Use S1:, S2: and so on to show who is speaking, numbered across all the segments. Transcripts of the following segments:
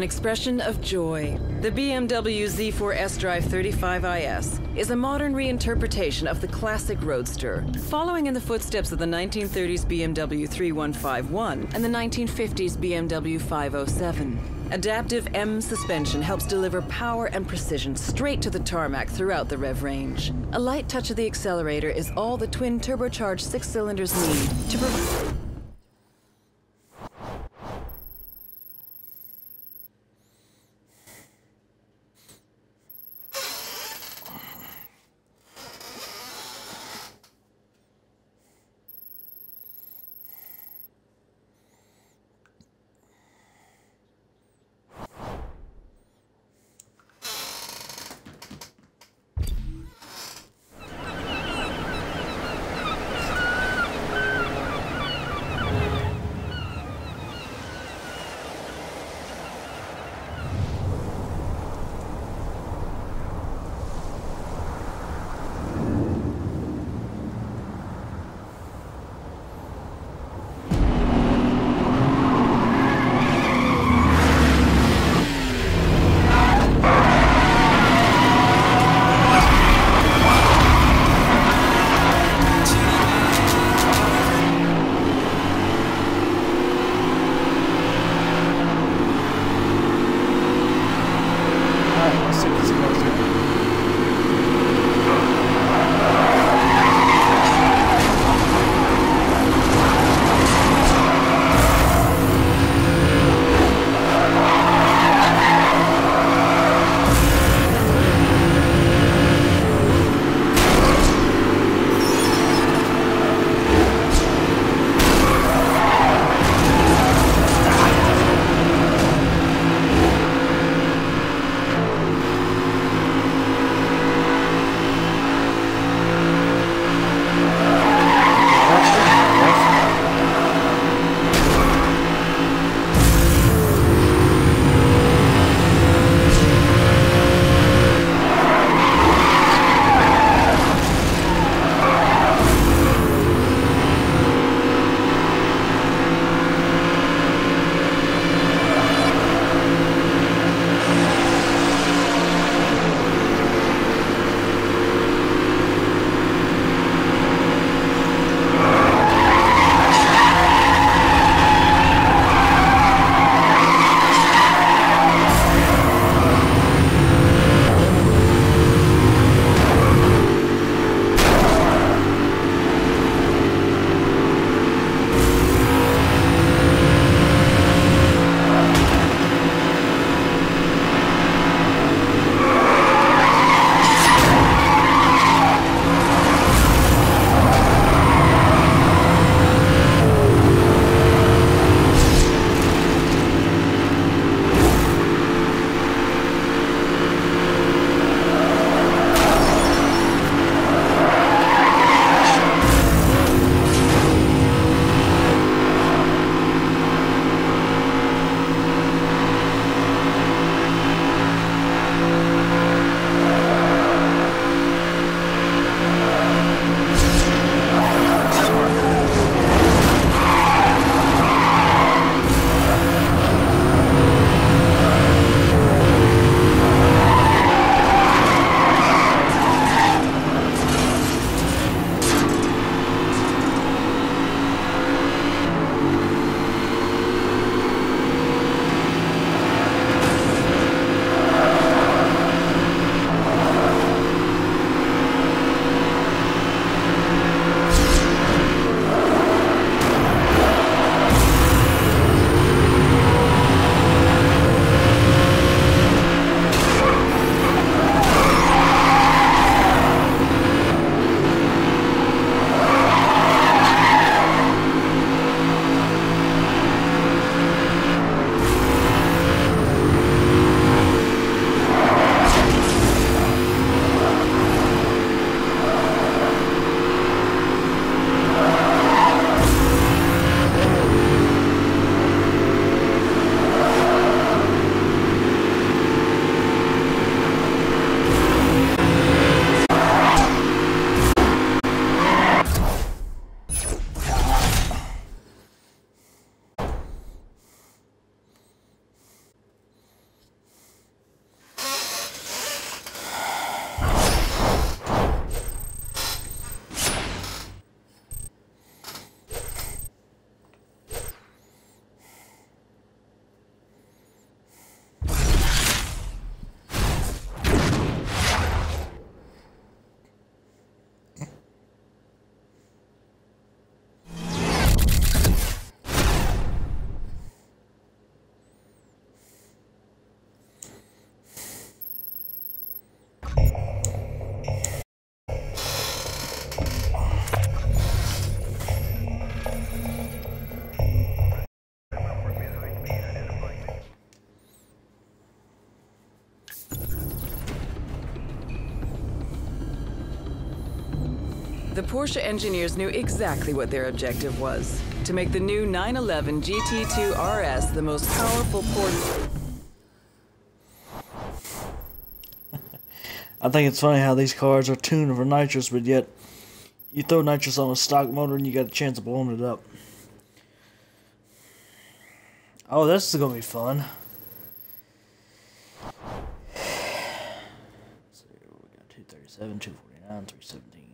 S1: an expression of joy. The BMW Z4 S-Drive 35IS is a modern reinterpretation of the classic Roadster, following in the footsteps of the 1930s BMW 3151 and the 1950s BMW 507. Adaptive M suspension helps deliver power and precision straight to the tarmac throughout the rev range. A light touch of the accelerator is all the twin turbocharged six cylinders need to provide. The Porsche engineers knew exactly what their objective was to make the new 911 GT2 RS the most powerful Porsche.
S2: I think it's funny how these cars are tuned for nitrous, but yet you throw nitrous on a stock motor and you got a chance of blowing it up. Oh, this is gonna be fun. So we got 237, 249, 317.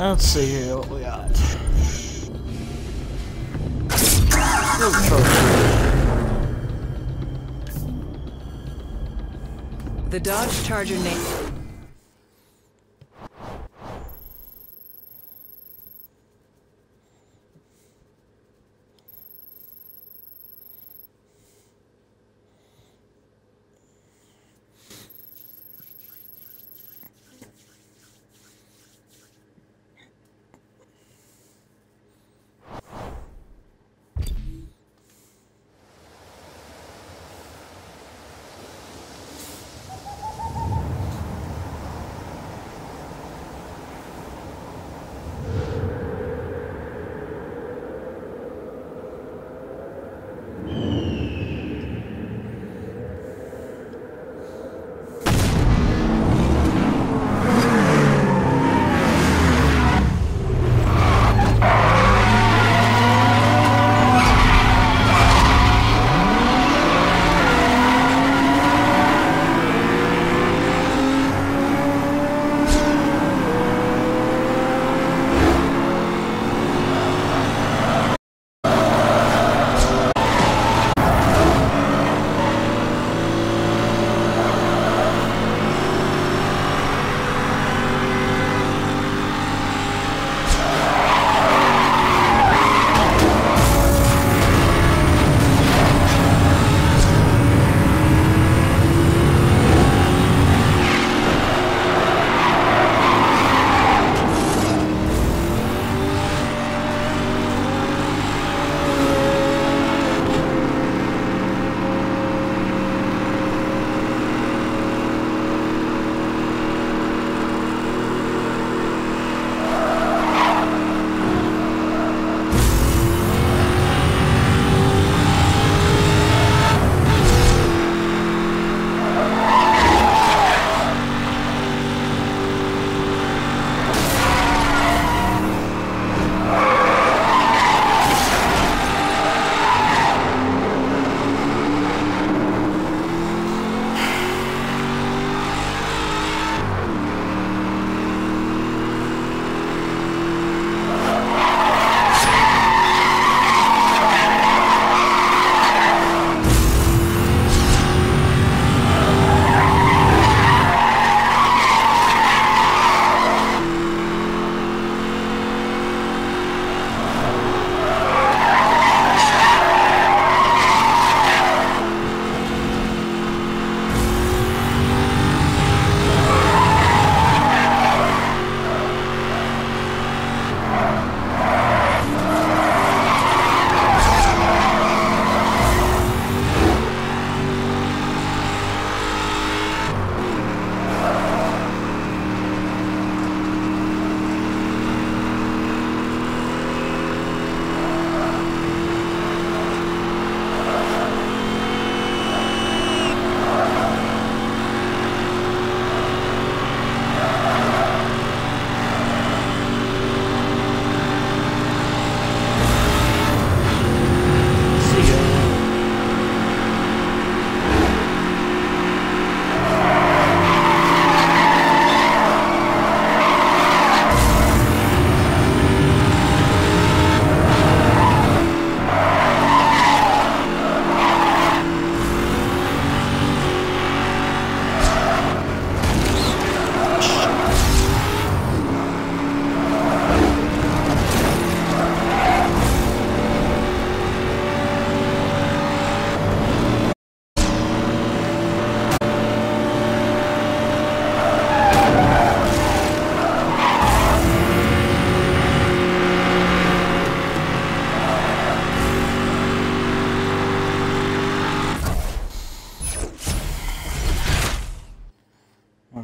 S2: Let's see here what we got.
S1: The Dodge Charger name.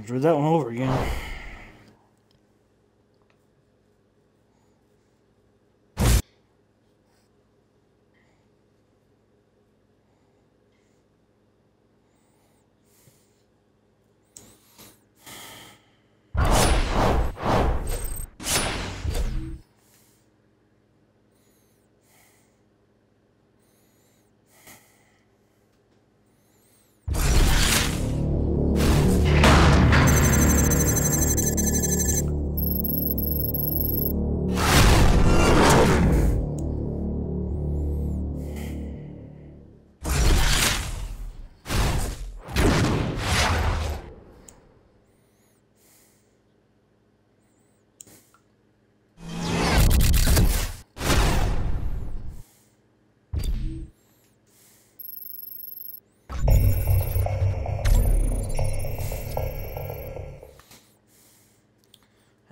S2: I'll that one over again.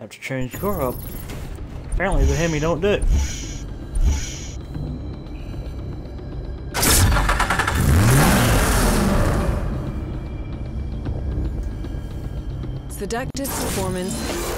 S2: Have to change the car up. Apparently the Hemi don't do it.
S1: Seductive performance.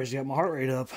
S2: Crazy. Got my heart rate up.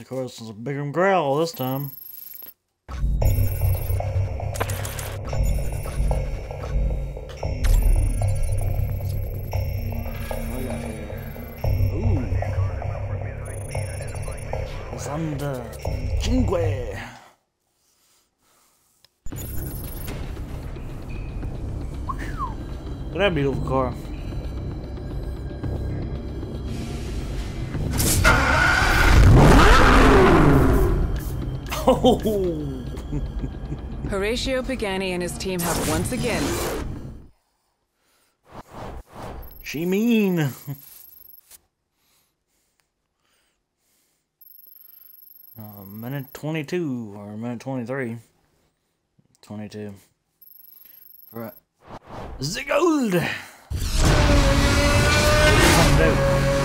S2: Of course, it's a bigger growl this time. Ooh. Zonda Cinque. Look at that beautiful car. Oh!
S1: Horacio Pagani and his team have once again.
S2: She mean. uh, minute 22 or minute 23. 22. For the gold. Hey,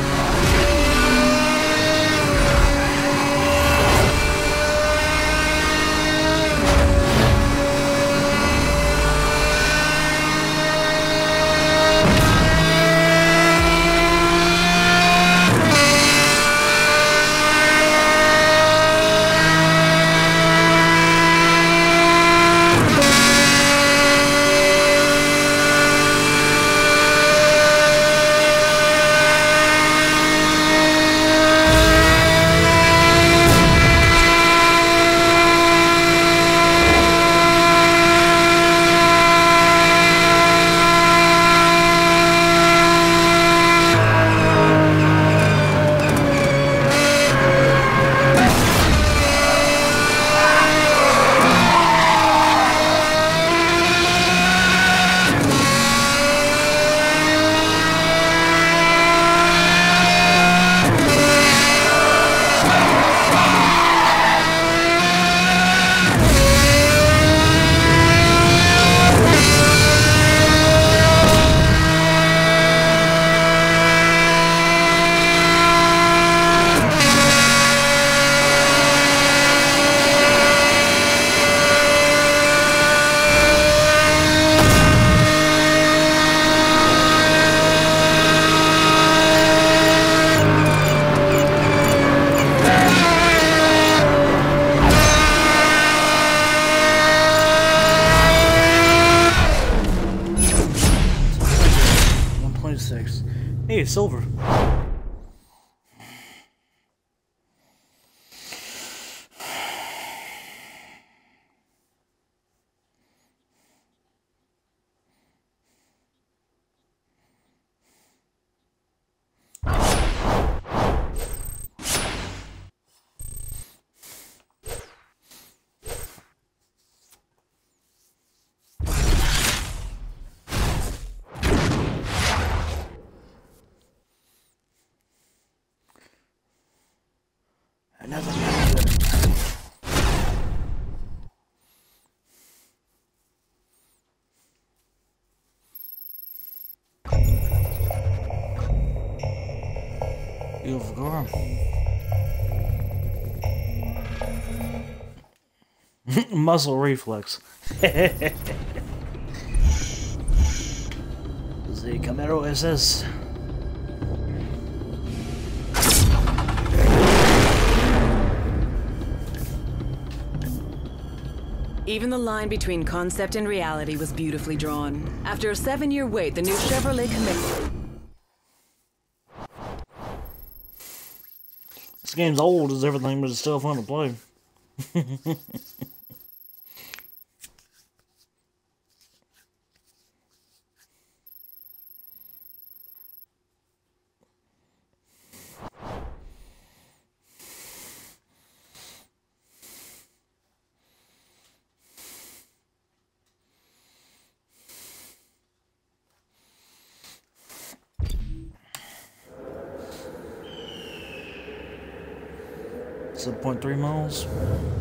S2: Manager. Beautiful girl. Muscle reflex. the Camaro SS.
S1: Even the line between concept and reality was beautifully drawn. After a seven year wait, the new Chevrolet Camaro.
S2: This game's old as everything, but it's still fun to play. 7.3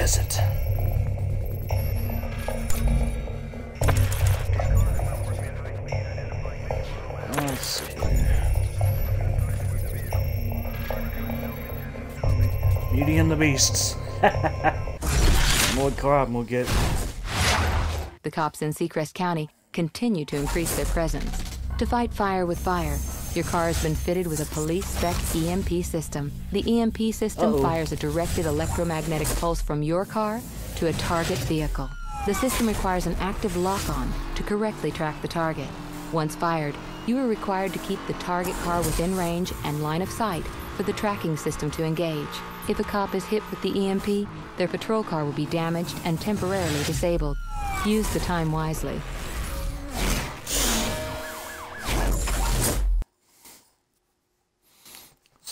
S2: Ooh, desert. Let's see. Beauty and the Beasts. More crime we'll get.
S3: The cops in Seacrest County continue to increase their presence. To fight fire with fire, your car has been fitted with a police spec EMP system. The EMP system
S2: uh -oh.
S3: fires a directed electromagnetic pulse from your car to a target vehicle. The system requires an active lock-on to correctly track the target. Once fired, you are required to keep the target car within range and line of sight for the tracking system to engage. If a cop is hit with the EMP, their patrol car will be damaged and temporarily disabled. Use the time wisely.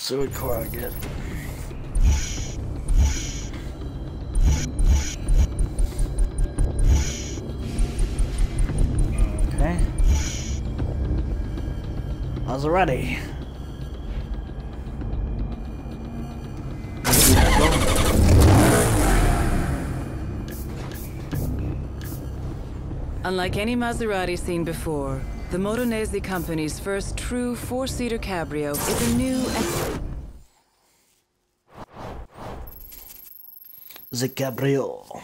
S4: see car I get. Okay. I was ready.
S1: Unlike any Maserati seen before, the Modenese Company's first true four-seater cabrio is a new...
S4: The Cabrio.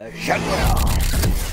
S5: Now.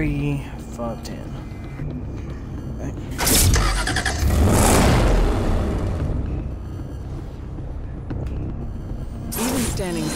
S2: 33, 510. Okay.
S1: Even standing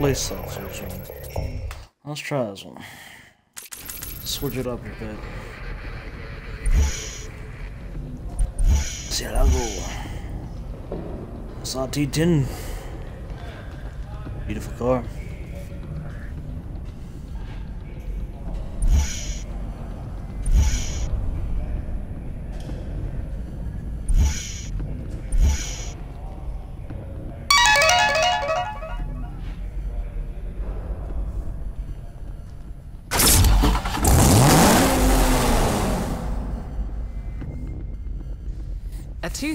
S2: Want to play something. Let's try this one. Switch it up a bit. See how that go. SRT 10. Beautiful car.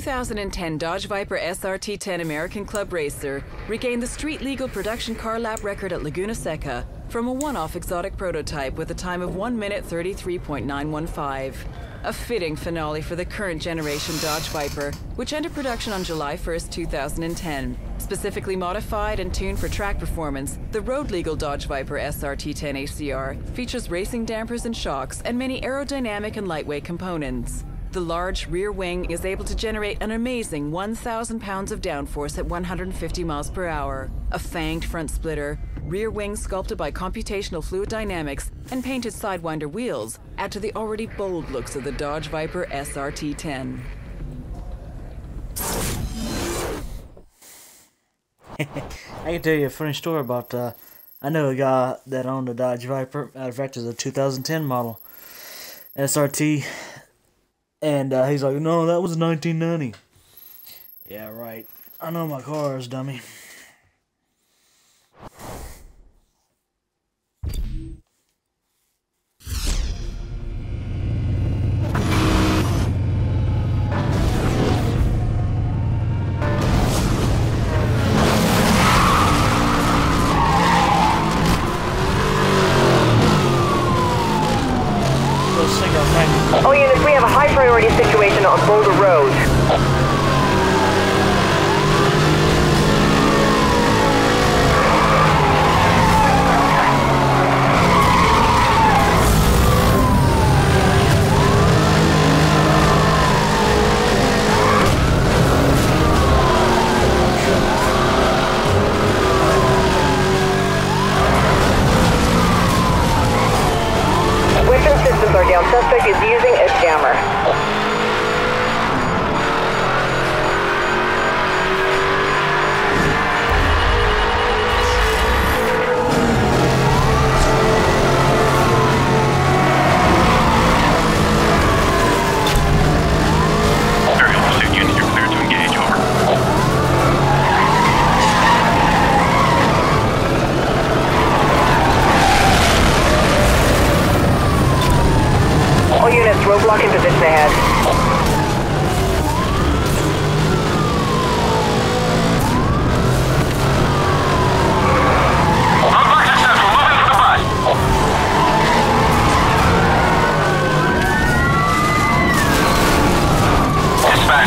S1: 2010 Dodge Viper SRT10 American Club Racer regained the street legal production car lap record at Laguna Seca from a one off exotic prototype with a time of 1 minute 33.915. A fitting finale for the current generation Dodge Viper, which entered production on July 1st, 2010. Specifically modified and tuned for track performance, the road legal Dodge Viper SRT10 ACR features racing dampers and shocks and many aerodynamic and lightweight components. The large rear wing is able to generate an amazing 1,000 pounds of downforce at 150 miles per hour. A fanged front splitter, rear wing sculpted by computational fluid dynamics, and painted Sidewinder wheels add to the already bold looks of the Dodge Viper SRT10.
S2: I can tell you a funny story about. Uh, I know a guy that owned a Dodge Viper. Matter of fact, it's a 2010 model SRT, and uh, he's like, "No, that was 1990." Yeah, right. I know my cars, dummy.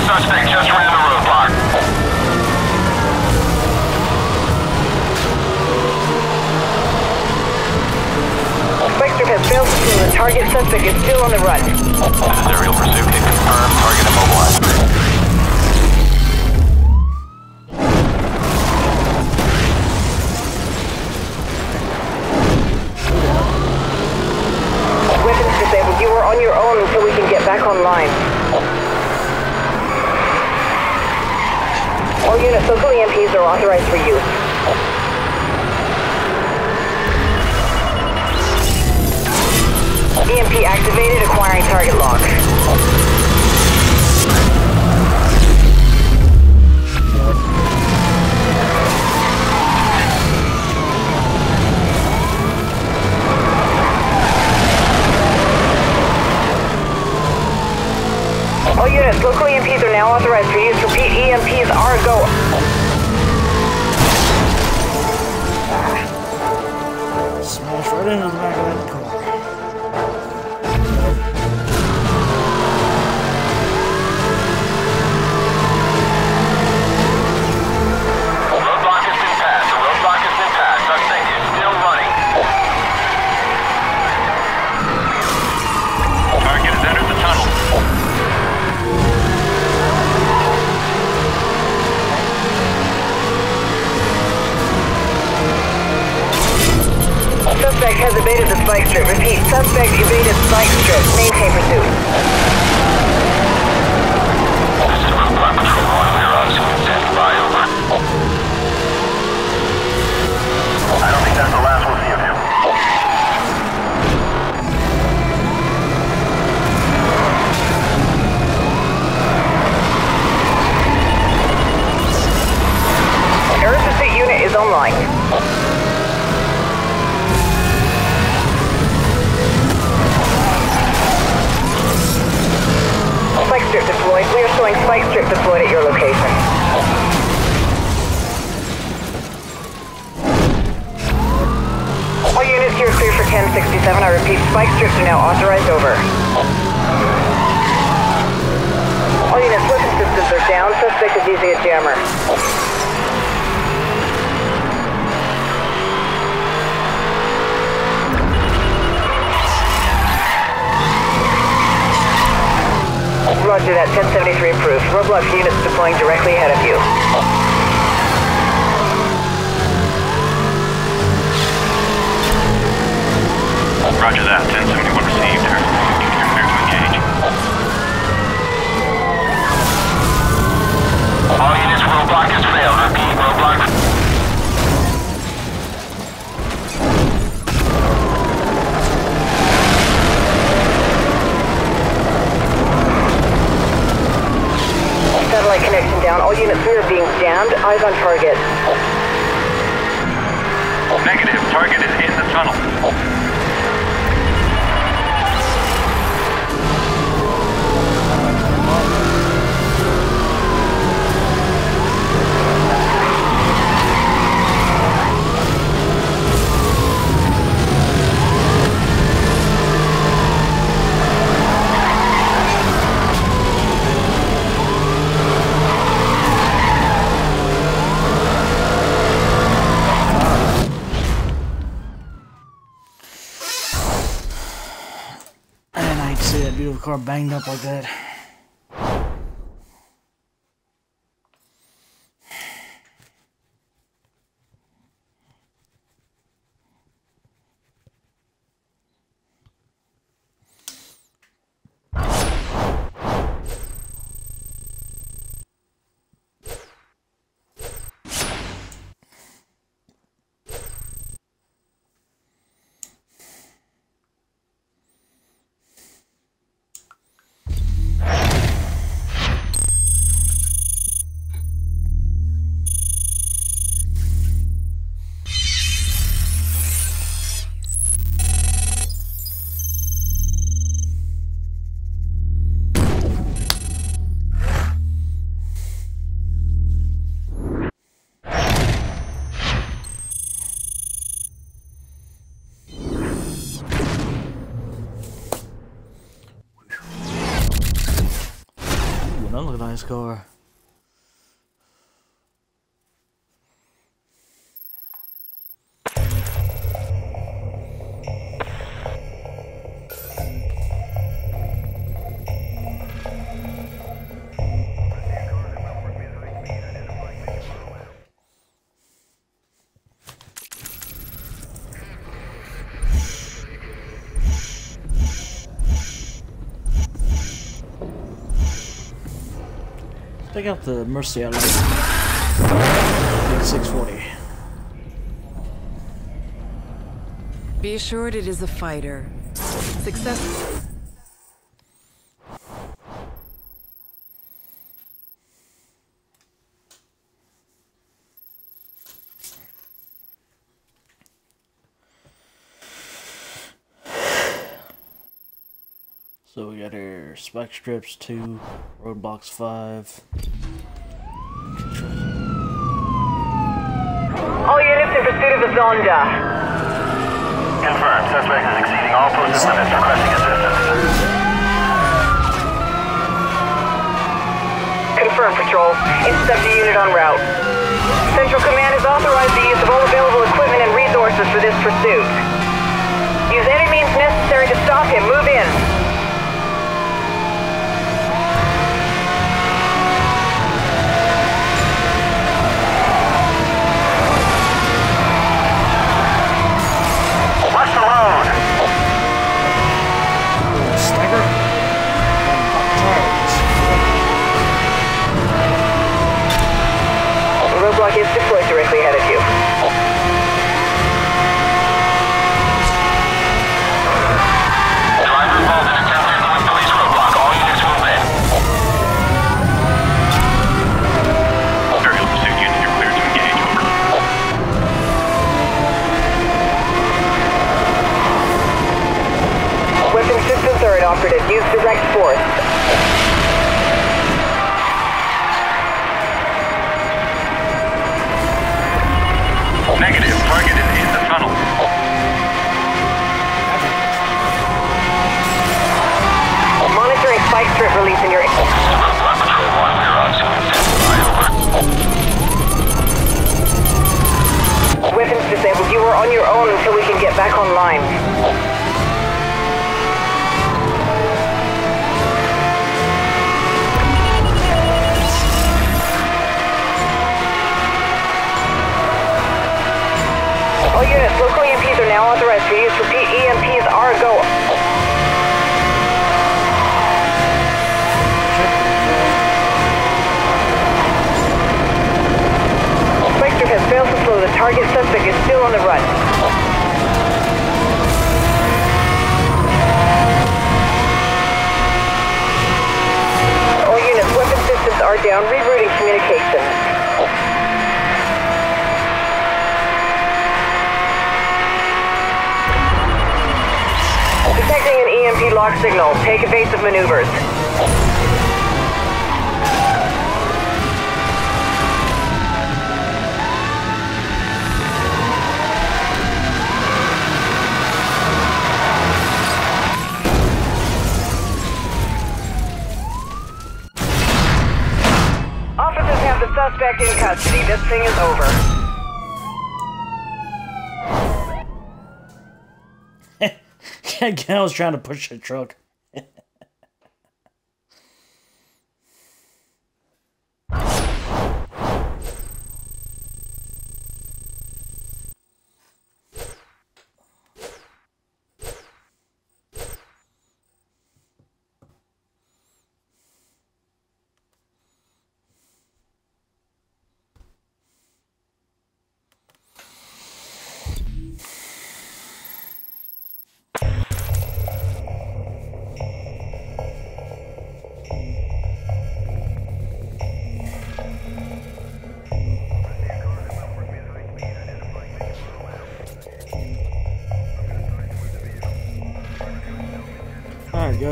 S4: Suspect
S6: just ran the roadblock.
S4: Spectre has failed to the target. Suspect is still on the run.
S6: Aerial pursuit hit confirmed. Target immobilized.
S4: Weapons disabled. You are on your own until we can get back online. All units, local EMPs are authorized for use. EMP activated, acquiring target lock. All units, local EMPs are now authorized for use. Repeat, EMPs are go.
S2: Smash right into the back of that car.
S6: Suspect has
S4: evaded the spike strip. Repeat, suspect evaded spike strip. Maintain pursuit.
S6: This is roadblock patrol one. We are on scene. Standing by. Over. I don't think that's the last we'll see of him.
S4: Air pursuit unit is online. Strip deployed. We are showing spike strip deployed at your location. All units here clear for 1067. I repeat, spike strips are now authorized over. All units, weapon systems are down. Suspect is using a jammer. Roger that, 1073 approved. Roadblock units deploying directly ahead of you.
S6: Roger that. 1071 received. You're to engage. All units, roadblock has failed. Repeat, roadblock.
S4: Satellite connection down. All units, we are being jammed. Eyes on target.
S6: Negative. Target is in the tunnel.
S2: Car banged up like that. Another Check out the Murciélago. 640.
S1: Be assured it is a fighter. Success.
S2: So we got here spike strips two, roadblocks five.
S4: All units in pursuit of the Zonda.
S6: Confirmed. Suspect is exceeding all posted limits. Requesting assistance.
S4: Confirm patrol. Intercept the unit on route. Central Command has authorized the use of all available equipment and resources for this pursuit. Use any Detecting an EMP lock signal. Take evasive maneuvers. Officers have the suspect in custody. This thing is over.
S2: I was trying to push the truck.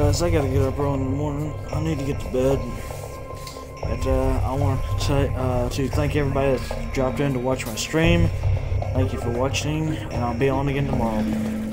S2: Guys, I gotta get up early in the morning. I need to get to bed. But uh, I want to, uh, to thank everybody that's dropped in to watch my stream. Thank you for watching, and I'll be on again tomorrow.